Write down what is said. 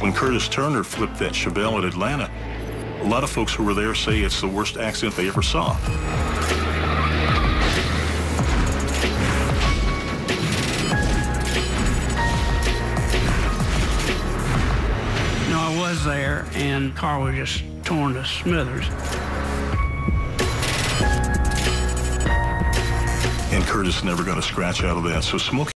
When Curtis Turner flipped that Chevelle at Atlanta, a lot of folks who were there say it's the worst accident they ever saw. No, I was there, and the car was just torn to smithers. And Curtis never got a scratch out of that. So smoking.